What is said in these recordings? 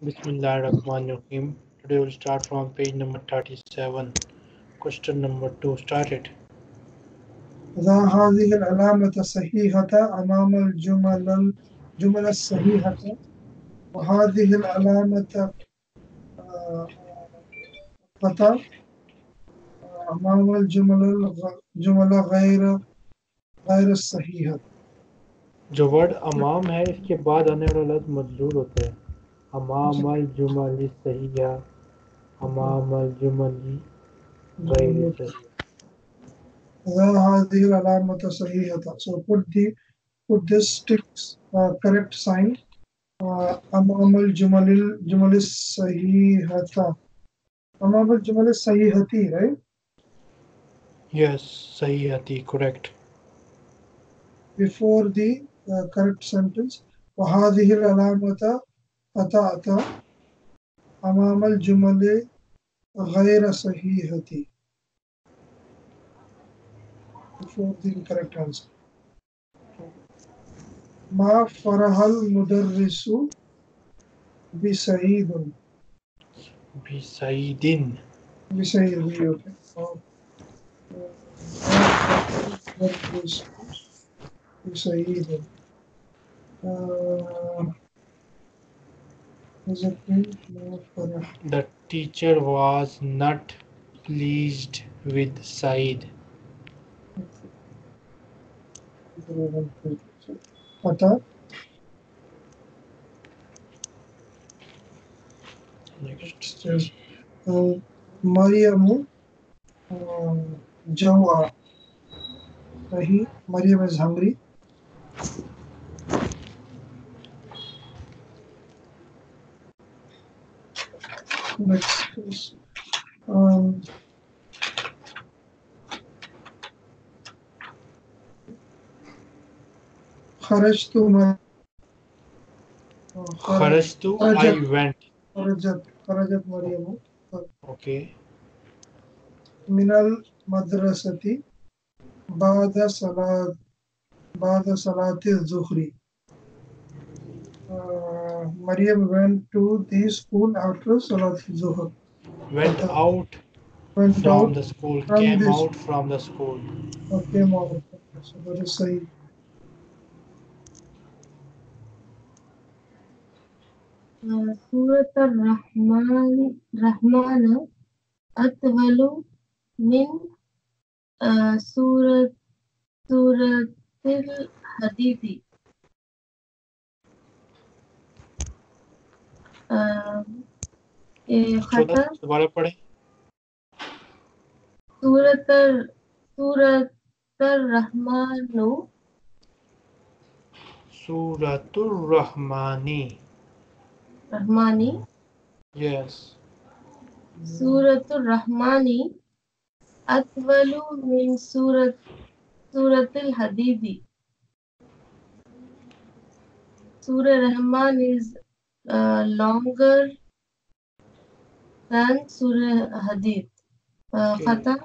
Bismillahirrahmanirrahim. Today we'll start from page number 37. Question number 2. Start it. ضع هذه العلامة صحيحة أمام الجمل الجمل الصحيحة وهذه العلامة آه، خطأ أمام الجمل الغ- الجمل غير غير الصحيحة जो word अमाम है इसके बाद आने वाला लफ्ज मजरूर होता है अमाम अल जुमली सहीहा अमाम अल जुमली गैर सही ضع هذه العلامة صحيحة so put the put this sticks uh, correct sign uh, أمام الجمل الجمل الصحيحة أمام الجمل الصحيحة right Yes, सही आती correct. before the uh, correct sentence وهذه العلامة अतः अतः अमाम जुमले गैर सहीहती। फोर्थ करेक्ट आंसर मा फरहल मुदर्रिसु बिसईदुन। बिसईदिन। बिसईद भी ओके बिसईदुन। The teacher was not pleased with Said. पता Next. uh, Mariam uh, Jawa. He, Mariam is hungry. खरजतु खरजतु आई वेंट खरजत खरजत मरियम ओके मिनल मदरसति बाद सलात बाद सलाति जुहरी Maryam went to the school after salat zuhr went out went from out the school from came this, out from the school came out so that is sahih سورة الرحمن رحمن أطول من آه، سورة سورة الحديد آه، إيه، خطأ दोबारा पढ़े سورة ال- سورة الرحمن Suratul Rahmani? Yes. Suratul Rahmani Atwalu min Surat Suratul Hadidi. Surah Rahman is uh, longer than Surah Hadid. Uh, okay.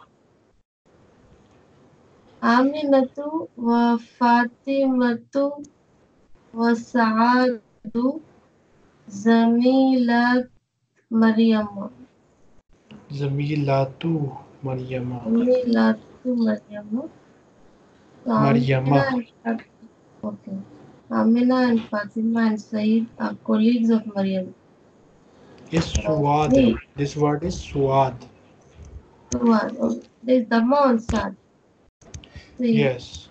Aminatu wa Fatimatu wa Sa'adu Zamilat Maryam. Zamilatu Maryama. Zamilatu Maryam. So, Maryama. Amina and Okay. Amina and Fatima and Said are colleagues of Maryam. Is Suad. Hey. This word is Suad. Suad. Oh, there's Dhamma on Sad. Yes.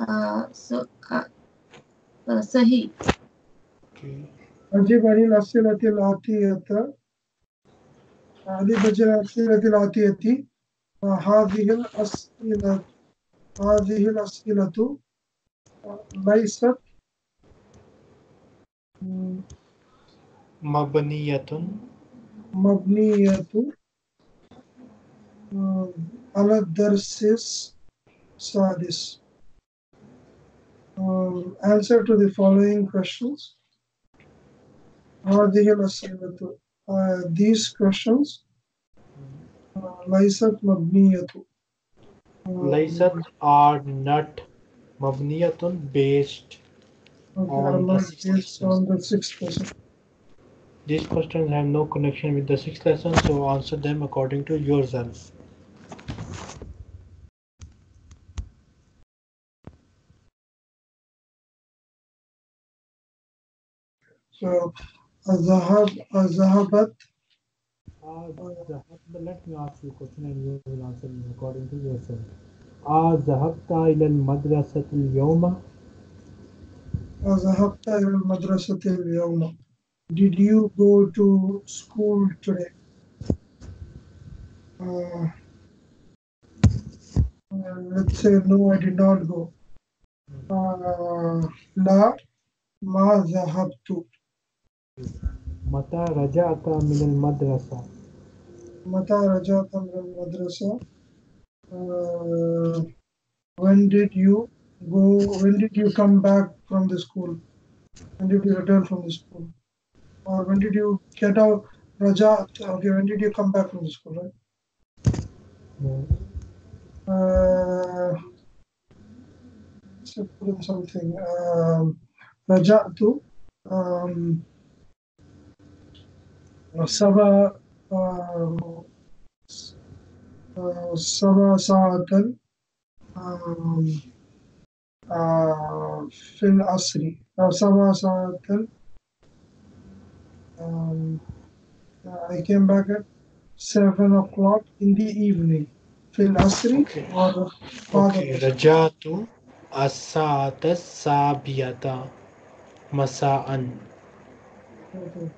Uh, so, uh, uh, Sahih. Okay. أجب عن الأسئلة الآتية أجب عن الأسئلة الآتية هذه الأسئلة هذه الأسئلة ليست Mabniyatun. مبنية على الدرس السادس Um, answer to the following questions هذه الأسئلة uh, these questions uh, ليست مبنية uh, Laysat are not mabniyatun based Okay, On the Ahmad sixth is lesson. on the sixth lesson. These questions have no connection with the sixth lesson, so answer them according to yourself. So, الذهب الذهبت Uh, let me ask you a question and you will answer me according to yourself. آه ذهبت إلى المدرسة اليوم؟ ذهبت إلى المدرسة اليوم. Did you go to school today? Uh, uh, let's say no, I did not go. Uh, لا ما ذهبت. متى رجعت من المدرسة؟ متى رجعت من المدرسة? Uh, when did you go? When did you come back from the school? When did you return from the school? Or when did you get out? Rajat. Okay, when did you come back from the school? Right? Uh, so put in something. Um, رجعت um, Rasava um, uh, uh, Savasaatan um, uh, Fil Asri. Rasavasaatan. Um, uh, I came back at 7 o'clock in the evening. Fil Asri okay. or Rajatu Asata Sabiata Masa'an. Okay.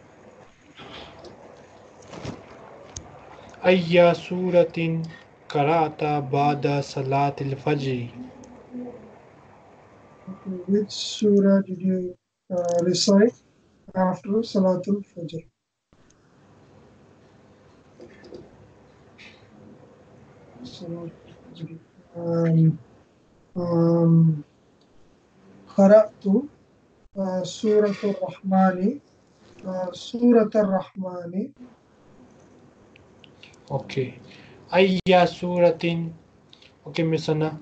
أي سورة قرأت بعد صلاة الفجر؟ Okay, Which surah did you uh, recite after Salatul Fajr? Um, um, قرأت uh, سورة الرحمن uh, سورة الرحمن Okay. Ayya suratin. Okay, Miss Anna.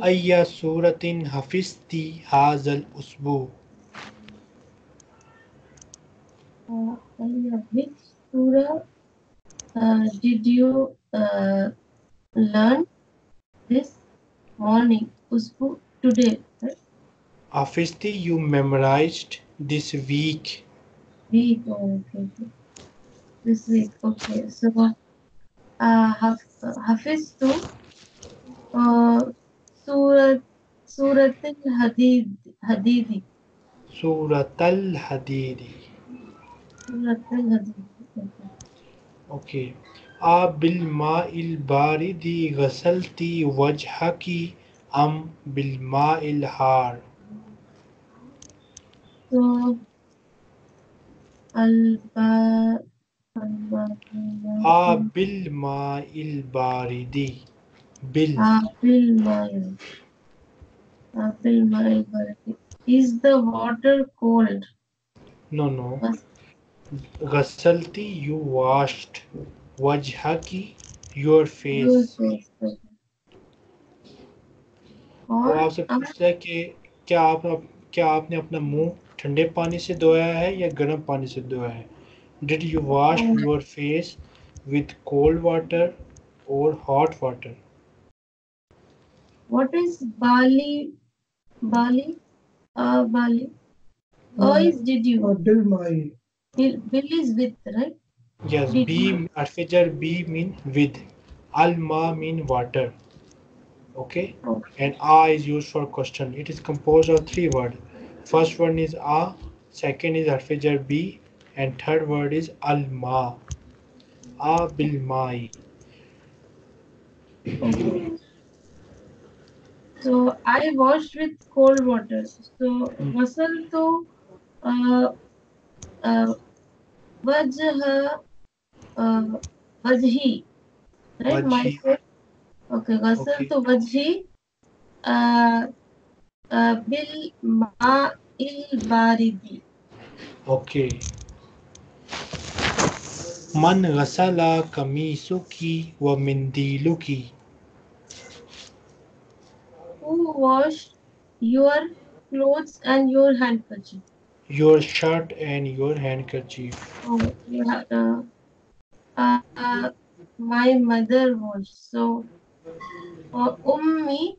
Ayya suratin hafisti hazal usbu. Ah, Which surah ah, did you ah, learn this morning? Usbu today. Hafisti, you memorized this week. Week, oh, okay. This week. Okay. So, uh, haf- Hafiztu uh, Surah Surat al-Hadid Hadidi. سورة الحديد. Surat al-Hadid. Okay. Okay. Uh بالماء البارد غسلت وجهك أم بالماء الحار؟ So, Al-Ba Al-Ba आ بالماء البارد आबिल माइल बारिदी बिल आबिल माइल आबिल माइल बारिदी is the water cold no no गसलती you washed वजहकी your face और आपसे पूछता है कि क्या आप क्या आपने अपना मुँह ठंडे पानी से धोया है या गर्म पानी से धोया है? Did you wash oh. your face with cold water or hot water? What is Bali? Bali? Uh, Bali? Oh, is did you? Uh, did my. Bill, Bill is with, right? Yes, B, Arfajar uh, B mean with. Alma mean water. Okay? okay? And A is used for question. It is composed of three words. First one is A, second is Arfajar B, and third word is al ma a bil mai okay. So I washed with cold water. So Hmm. Vasantu uh, uh, Vajha uh, Vajhi. Right? My Vajhi. face. Okay. Vasantu Vajhi uh, uh, Bil Ma'il Baridi. Okay. Man ghasala kamisuki wa mindiluki. Who washed your clothes and your handkerchief. your shirt and your handkerchief Oh, you have, uh, uh, uh, my mother was so. Uh, ummi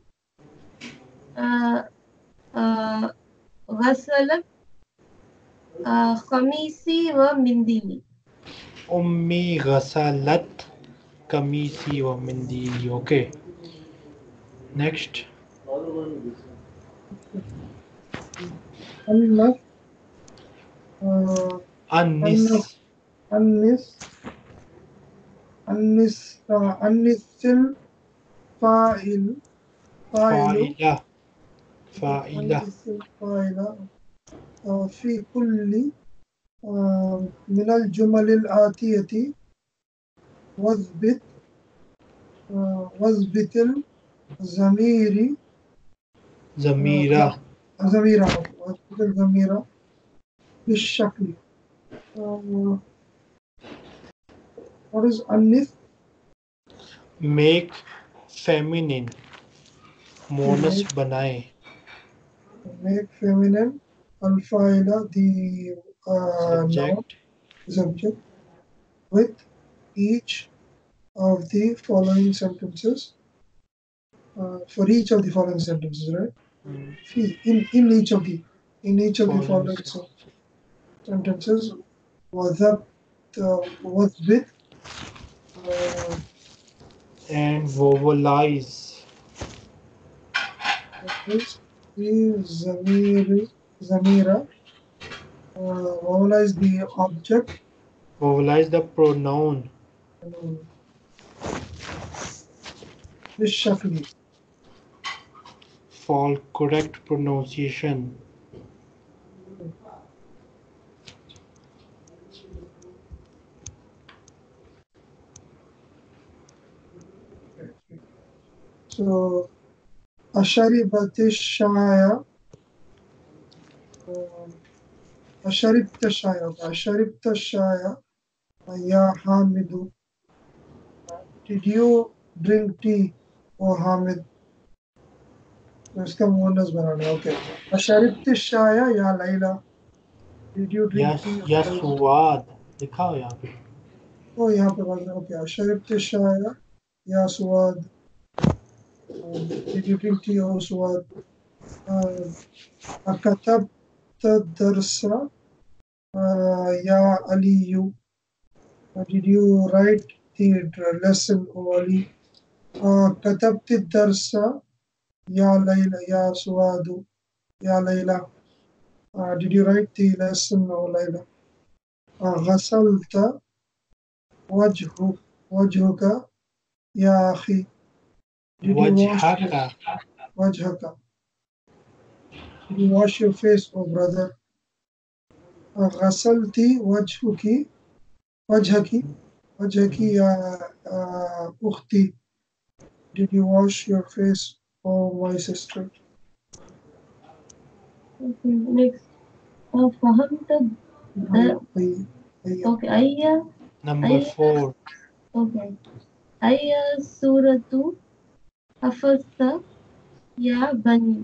uh, uh, غسلت uh, خميسي ومنديلي. أمي غسلت قميصي ومنديلي. Okay. Next. النص النس النس النس النس فاعل. فاعلة. فاعلة. آه، في كل من الجمل الآتية واثبت آه، واثبت الضمير zamira ضميرة واثبت الضمير بالشكل آه، What is أنث make feminine Moonis बनाए make feminine الفاعل the uh, subject. Subject. With each of the following sentences. Uh, for each of the following sentences right. See, in in each of the in each of the Following following sentences was up uh, was with uh, and vowelize. Is the zamir zamira uh, vowelize the object vowelize the pronoun um, بالشكل for correct pronunciation So, أشربت الشاي अशरिप्त शाय होगा अशरिप्त शाय या हामिदू। Did you drink tea O Hamid? तो इसका मोनस बनाना okay अशरिप्त शाया या Laila? Did you drink tea yes सुवाद। लिखा हो यहाँ पे। ओ यहाँ पे बोलना ओके अशरिप्त शाया या सुवाद? Did you drink tea O Suad? अकतब Mustadarsa Ya Ali you? Did you write the lesson, O Ali? كتبت الدرس يا ليلى يا سواد يا ليلى uh, did you write the lesson O ليلى Ghasalta. غسلت وجهك وجهك يا Wajhaka. Wajhaka. you wash your face, oh brother? غسلت وجهك وجهك وجهك يا آه، أختي Did you wash your face, oh my sister? Okay, next. Uh, فهمت the أي أي okay أي number أي four okay أي سورة حفظت يا بني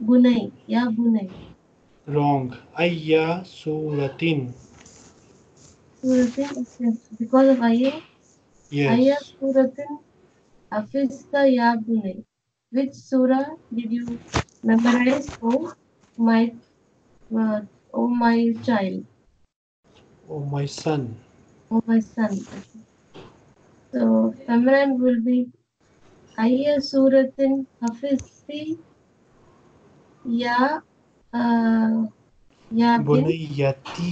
bunai ya bunai wrong ayya suratin suratin because of ayya yes ayya suratin afista ya bunai which surah did you memorize oh my uh, oh my child oh my son oh my son so Imran will be ayya suratin hafisti या आ, या बुनयती।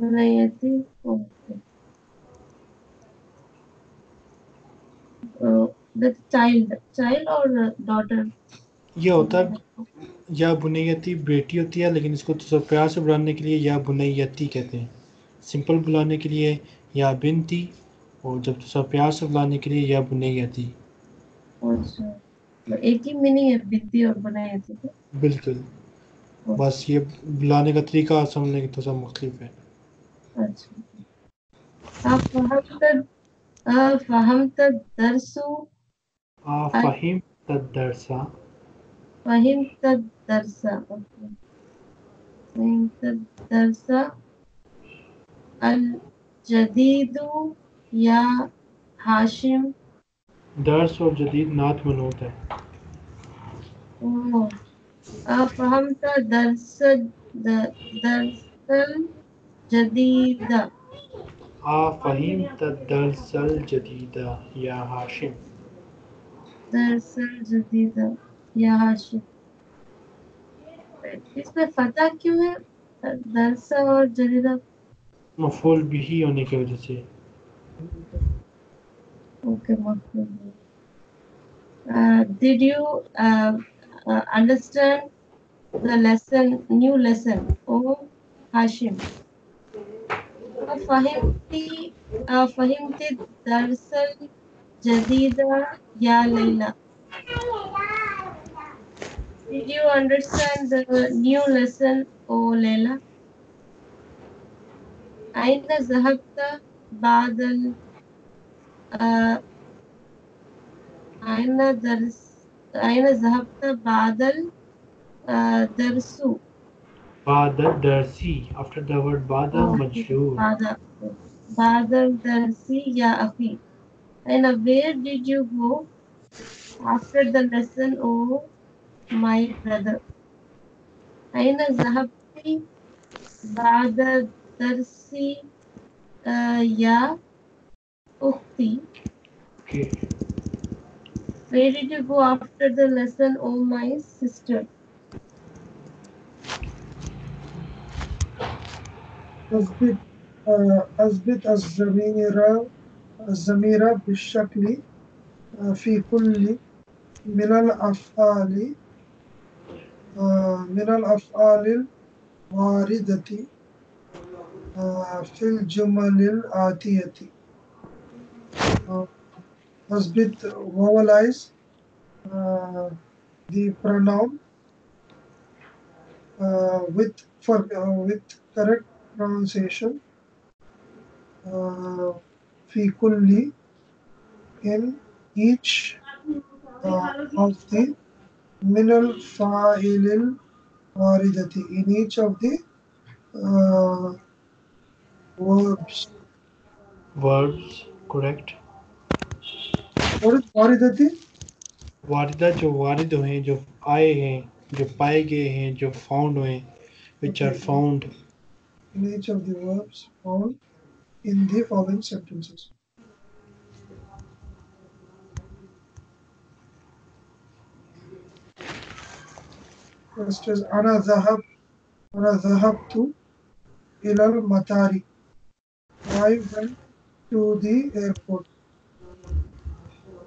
बुनयती okay. That child child और daughter ये होता है या बुनयती बेटी होती है लेकिन इसको तो प्यार से बुलाने के लिए या बुनयती कहते हैं। सिंपल बुलाने के लिए या बिनती और जब तो प्यार से बुलाने के लिए या बुनयती। अच्छा। एक ही मीनिंग है बिद्दी और बनाया थे बिल्कुल। बस ये बुलाने का तरीका समझने की तो थोड़ा मुख्तलिफ़ है। अच्छा। आप अल या हाशिम दर्स और जदीद नात मनोत है। आप जदीदा। आ फहीम दरसल जदीदा या हाशिम। दरसल जदीदा या हाशिम। इसमें फतह क्यों है? दरसा और जदीदा। मफूल भी होने की वजह से। Okay, Mahmood. Uh, did you uh, uh, understand the lesson, new lesson? Oh, Hashim. فهمتي uh, فهمتي الدرس الجديد يا ليلى Did you understand the new lesson, oh Leila? أين ذهبت بعد ال آه، أين درس أين ذهبت بعد الدرس؟ بعد الدرس after the word بعد مجرور بعد بعد الدرس يا أخي أين where did you go after the lesson oh my brother أين ذهبت بعد الدرس يا أختي okay. Where did you go after the lesson, oh my sister? أثبت آه، أثبت الزمير الزمير بالشكل آه، في كل من الأفعال آه، من الأفعال الواردة آه، في الجمل الآتية uh, Tasbit vowelize uh, the pronoun uh, with for uh, with correct pronunciation uh, frequently in each uh, of the minal fa'ilil varidati in each of the uh, verbs. Verbs correct. वारदा जो Word हैं जो आए हैं जो पाए गए हैं जो फाउंड हुए which are found in each of the verbs found in the following sentences first is अना ذهب انا ذهبت الى المطار I went to the airport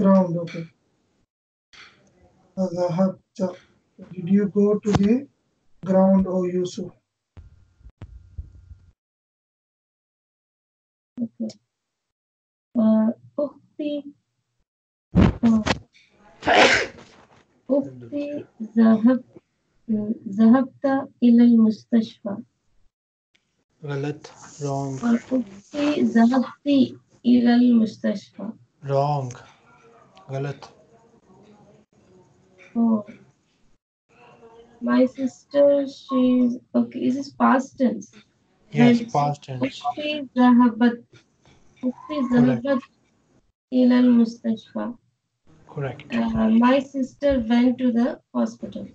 ground okay did you go to the ground or Yusuf? Okay. Uh, أختي أختي ذهبت ذهبت إلى المستشفى. wrong. أختي ذهبت ilal mustashfa. wrong. गलत Oh. My sister, she's okay. Is this past tense? yes Went- past tense أختي ذهبت أختي ذهبت إلى المستشفى. correct Uh, my sister went to the hospital.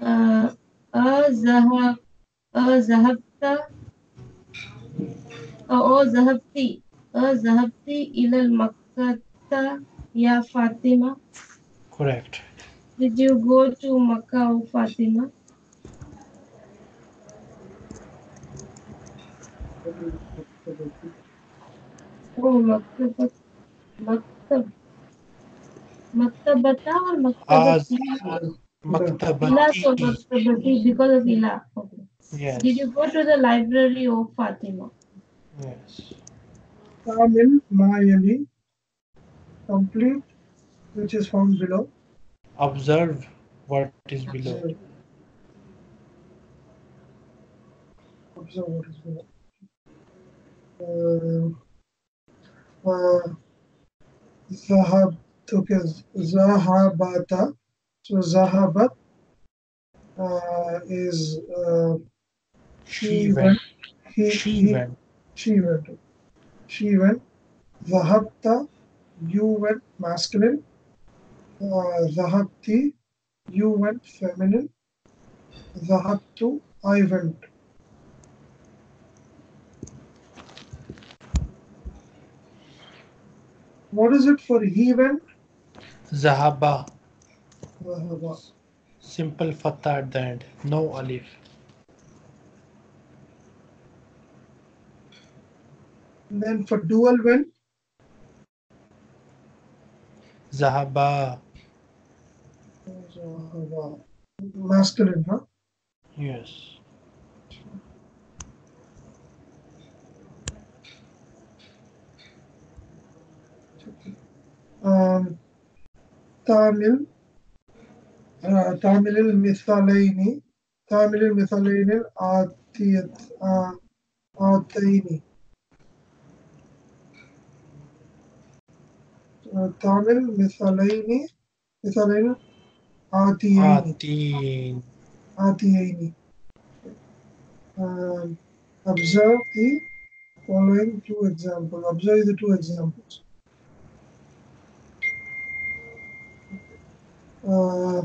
Uh, أذهب أذهبت أو ذهبت Zahabti ilal Makkah ya Fatima? Correct. Did you go to Makkah, Fatima? Oh, Makkah. Makkah. Maktabata or Maktabati? Uh, Maktabati. Ila, so Maktabati because of Ila. Okay. Yes. Did you go to the library of Fatima? Yes. Tamil Mayali. Complete, which is found below. observe what is below Observe what is below. Uh, uh, Zahab, okay, Zahabata. So Zahabat uh, is uh, she went He, she he, went She went. She went. Zahabta, you went masculine. Uh, Zahabti, you went feminine. Zahabtu, I went. What is it for he went? zahaba Zahaba. simple fatha at the end no alif And then for dual when? Zahaba. Zahaba. Masculine, huh? Yes. Um, Tamil. Uh, Tamil al-Mithalaini. Tamil al-Mithalaini al-Atiyat. Uh, آتين آه، تامل مثالين مثالين آتيين atin آتيين Um, observe the following two examples. Observe the two examples. Uh,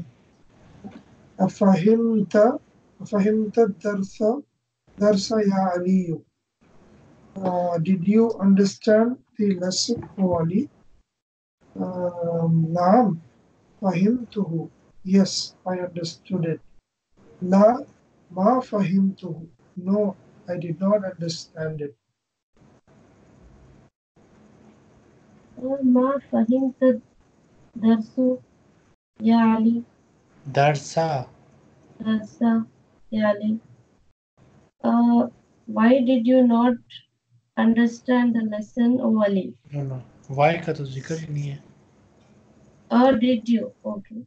أفهمت أفهمت الدرس درس يا علي uh, Did you understand the lesson O Ali? Um, نعم فهمته Yes, I understood it. لا ما فهمته No, I did not understand it. ما فهمت درس يا علي darsa درس يا علي uh, why did you not understand the lesson O Ali no no Why का तो ज़िक्र ही नहीं है or did you okay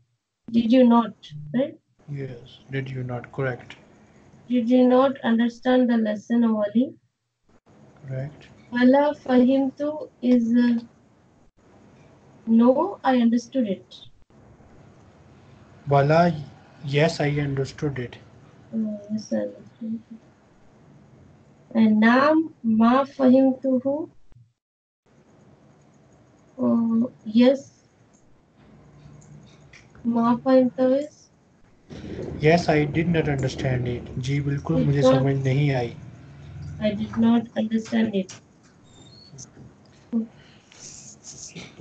did you not right yes did you not correct did you not understand the lesson O Ali correct Wala fahimtu is uh, no I understood it wala yes I understood it Uh, yes, I understood it. And naam ma fahimtuhu uh, yes. मापा interviews yes I did not understand it जी बिल्कुल मुझे समझ नहीं आई। I did not understand it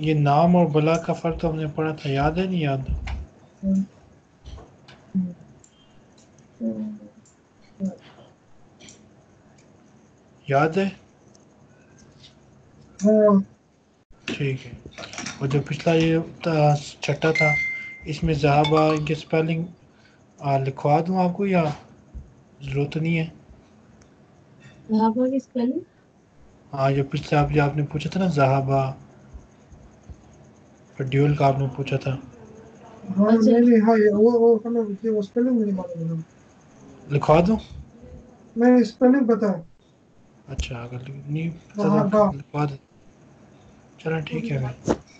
ये नाम और बला का फ़र्क तो हमने पढ़ा था याद है नहीं याद? याद है। ठीक है। और जो पिछला ये था, छठा था इसमें जहाबा इनके स्पेलिंग लिखवा दूँ आपको या ज़रूरत नहीं है? की हाँ जो पिछला आप जो आपने पूछा था ना जहाबा ड्यूल का आपने पूछा था। हाँ अच्छा। नहीं हाँ ये वो वो हमें ये वो स्पेलिंग नहीं मालूम लिखवा दूँ? मैं स्पेलिंग पता है। अच्छा अगर नहीं पता तो लिखवा दे। चलो ठीक है।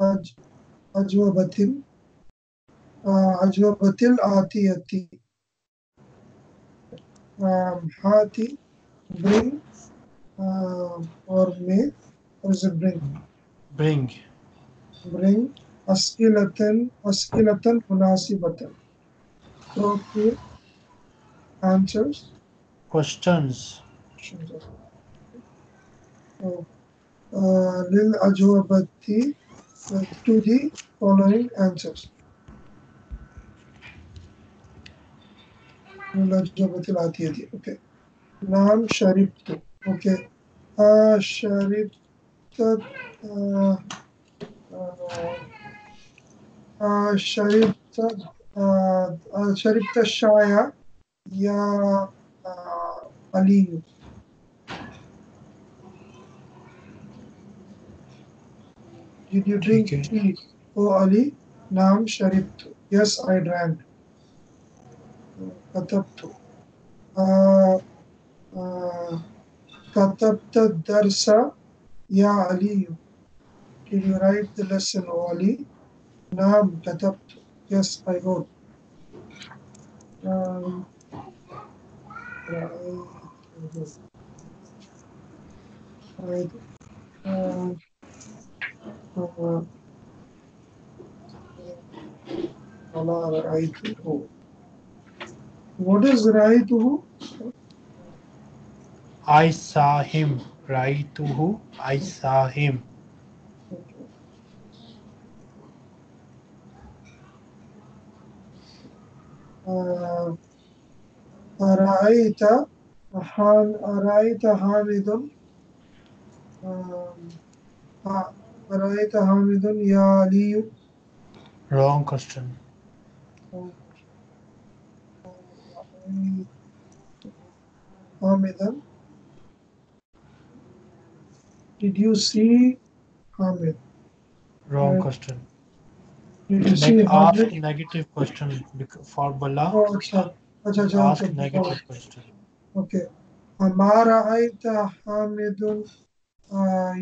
अज अज्वबतिल अज्वबतिल आती अति। हाथी ब्रिंग और में और इसे ब्रिंग। ब्रिंग। ब्रिंग अस्किलतन अस्किलतन मुनासिबतन। तो के आंसर्स क्वेश्चंस तो लिल अज्वबती to the following answers. आती है ओके नाम शरीफ तो, ओके शरीफ तो, शरीफ तो, शरीफ शाया या Ali. Did you drink tea? Oh Ali, Naam Sharibtu. Yes, I drank. Katabtu. Uh, ah, uh, ah, Darsa Ya Ali. Did you write the lesson, oh Ali? Naam Katabtu. Yes, I wrote. Um, uh, uh, uh What is رأيته? I saw him. Raituhu. I saw him. آه، أرأيت حام أرأيت حامد آم، अरायत حامد يا علي wrong question حامد Did you see حامد Wrong uh, question. Ask negative question for Bala. Oh, okay. अच्छा अच्छा. Ask okay. negative question. Okay. Amara Aita Hamidun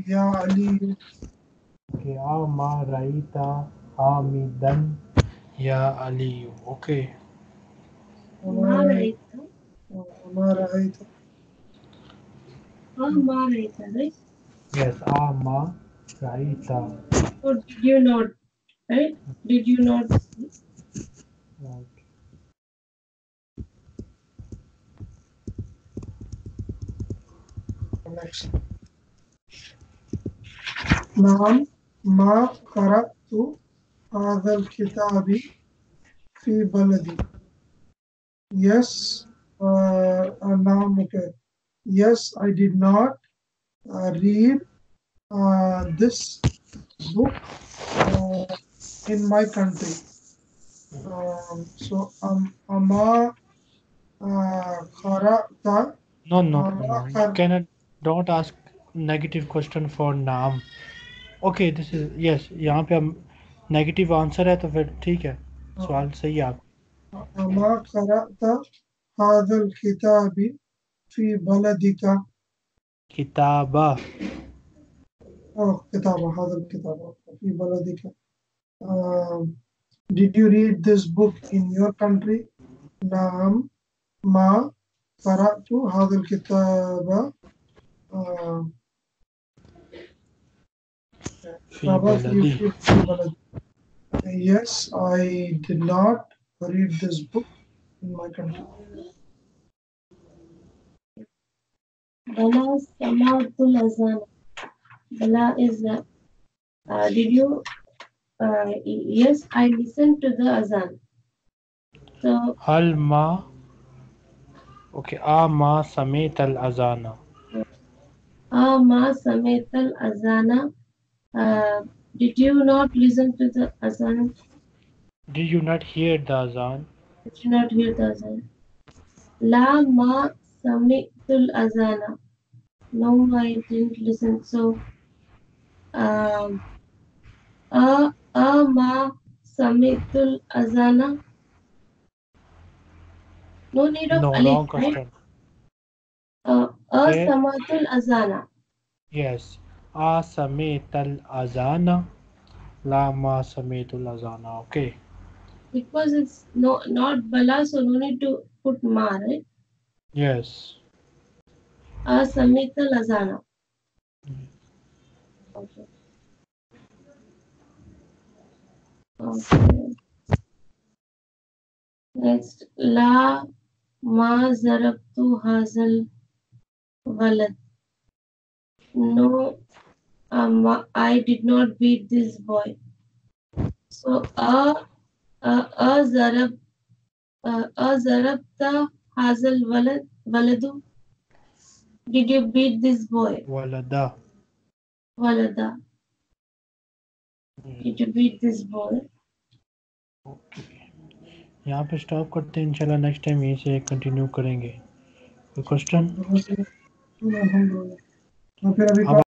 Ya Ali. Kiyama ah, Raita Hamidan ah, Ya Ali. Okay. Amaraita. Amaraita. Ah, Amaraita, right? Yes, Ama Raita. Oh, did you not, right? Did you not? Right. Next. Mom. ما قرأت هذا الكتاب في بلدي yes uh, uh, نعم okay yes I did not uh, read uh, this book uh, in my country um, so um, أما uh, قرأت No, no, Uh, no. You Kar- cannot. Don't ask negative question for नाम. Okay this is yes यहाँ पे हम negative answer है तो फिर ठीक है। सवाल सही है आप करता हादल किताबी फ़ी बलदिका हादल फ़ी बलदिका did you read this book in your country नाम मा करतु हादल किताबा। Yes, I did not read this book in my country. Bala Samatul Azan. Bala is. Uh, did you? Uh, yes, I listened to the Azan. So. Al Ma. Okay, Ama Sametal Azana. Ama Sametal Azana. Uh, did you not listen to the Azan? Did you not hear the azan? Did you not hear the Azan? La ma sami'tul Azana. No, I didn't listen. So, um, a, a ma Sametul Azana. No need of No, alif, wrong right? question. Uh, a Okay. Samatul Azana. Yes. आ समेत अजाना. ला मा समेत अजाना. Because it's no not Bala, so no need to put ma, right? Yes. A Samital Azana. Okay. Okay. Next, La ma zarabtu hazal walad. No, um, I did not beat this boy. So, a, a, a zarab, a, a zarabta hazal walad, waladu. Did you beat this boy? walada Walada. Did you beat this boy? यहाँ पे stop करते हैं इंशाल्लाह next time यहीं से continue करेंगे question तो फिर अभी